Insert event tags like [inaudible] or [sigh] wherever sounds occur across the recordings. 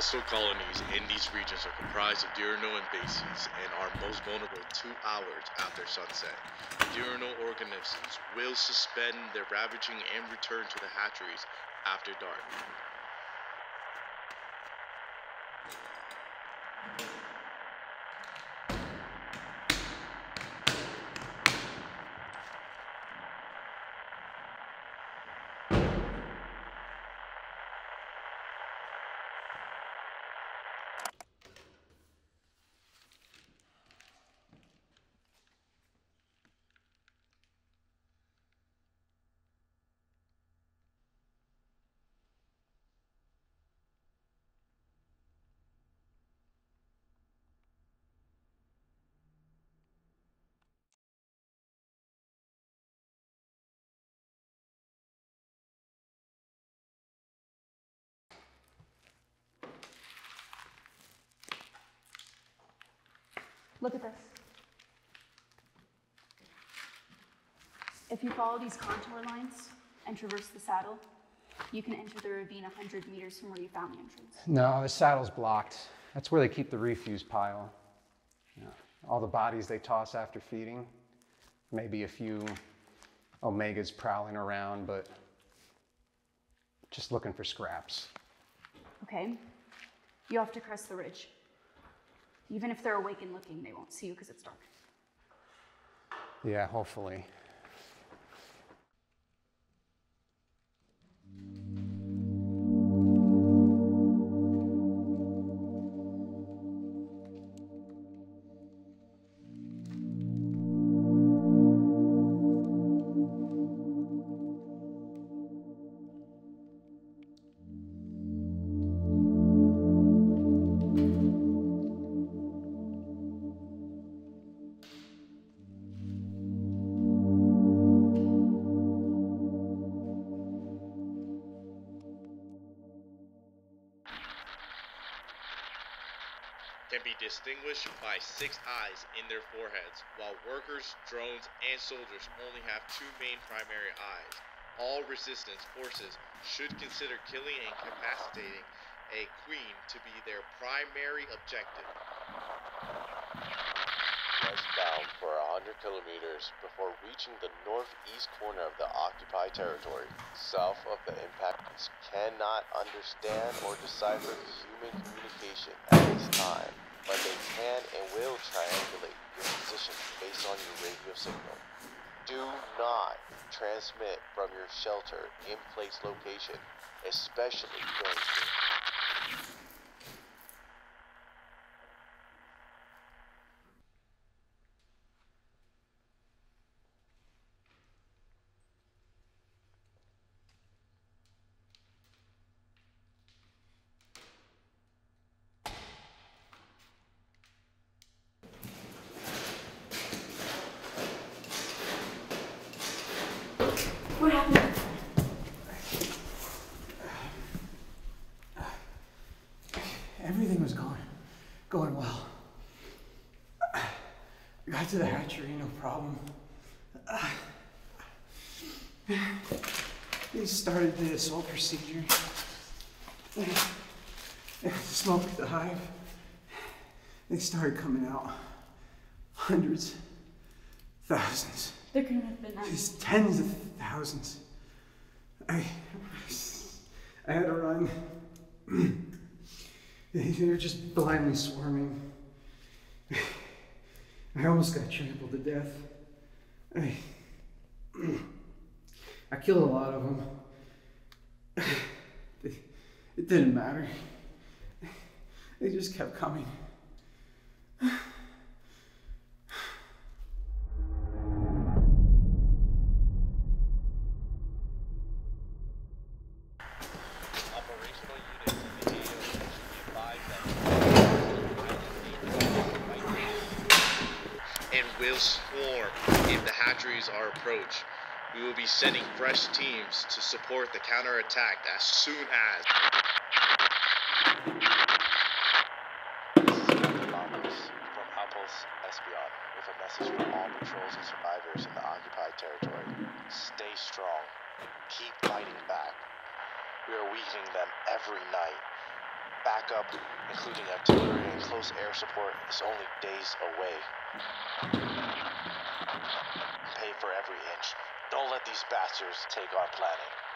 Hostile colonies in these regions are comprised of diurnal bases and are most vulnerable two hours after sunset. Diurnal organisms will suspend their ravaging and return to the hatcheries after dark. Look at this. If you follow these contour lines and traverse the saddle, you can enter the ravine 100 meters from where you found the entrance. No, the saddle's blocked. That's where they keep the refuse pile. Yeah. All the bodies they toss after feeding. Maybe a few omegas prowling around, but just looking for scraps. Okay? You have to crest the ridge. Even if they're awake and looking, they won't see you because it's dark. Yeah, hopefully. Distinguished by six eyes in their foreheads, while workers, drones, and soldiers only have two main primary eyes. All resistance forces should consider killing and incapacitating a queen to be their primary objective. Westbound for 100 kilometers before reaching the northeast corner of the occupied territory. South of the impacts cannot understand or decipher human communication at this time, but they can and will triangulate your position based on your radio signal. Do not transmit from your shelter in place location, especially during Everything was going, going well. We got to the hatchery, no problem. They started the assault procedure. Smoked the hive. They started coming out. Hundreds, thousands, There couldn't have been just tens of thousands. I, I had to run. [clears throat] [laughs] They were just blindly swarming. [sighs] I almost got trampled to death. I, [sighs] I killed a lot of them. [sighs] It, it didn't matter. They just kept coming. Will swarm if the hatcheries are approached. We will be sending fresh teams to support the counterattack as soon as. Captain from Outpost Espion with a message for all patrols and survivors in the occupied territory. Stay strong. Keep fighting back. We are weakening them every night. Backup, including artillery and close air support, is only days away. Pay for every inch. Don't let these bastards take our planet.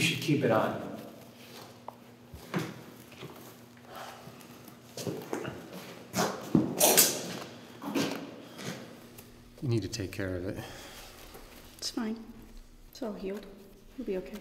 You should keep it on. You need to take care of it. It's fine. It's all healed. You'll be okay.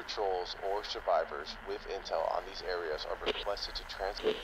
patrols or survivors with intel on these areas are requested to transmit.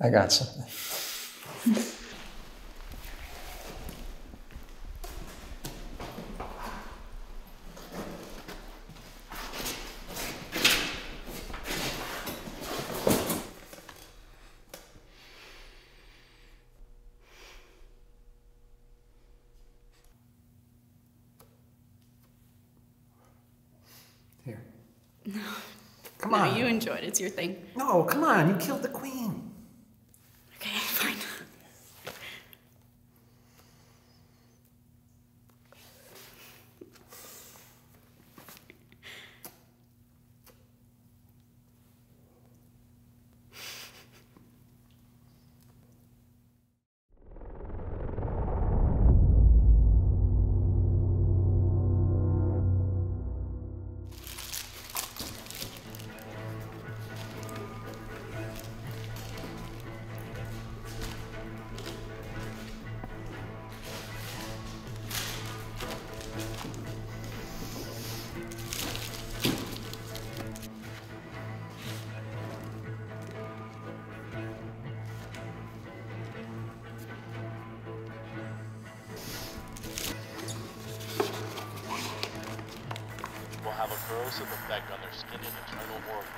I got something. also look on their skin in eternal organs.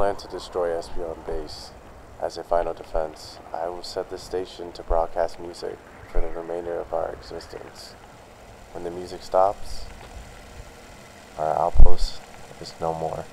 Plan to destroy Espeon base. As a final defense, I will set the station to broadcast music for the remainder of our existence. When the music stops, our outpost is no more.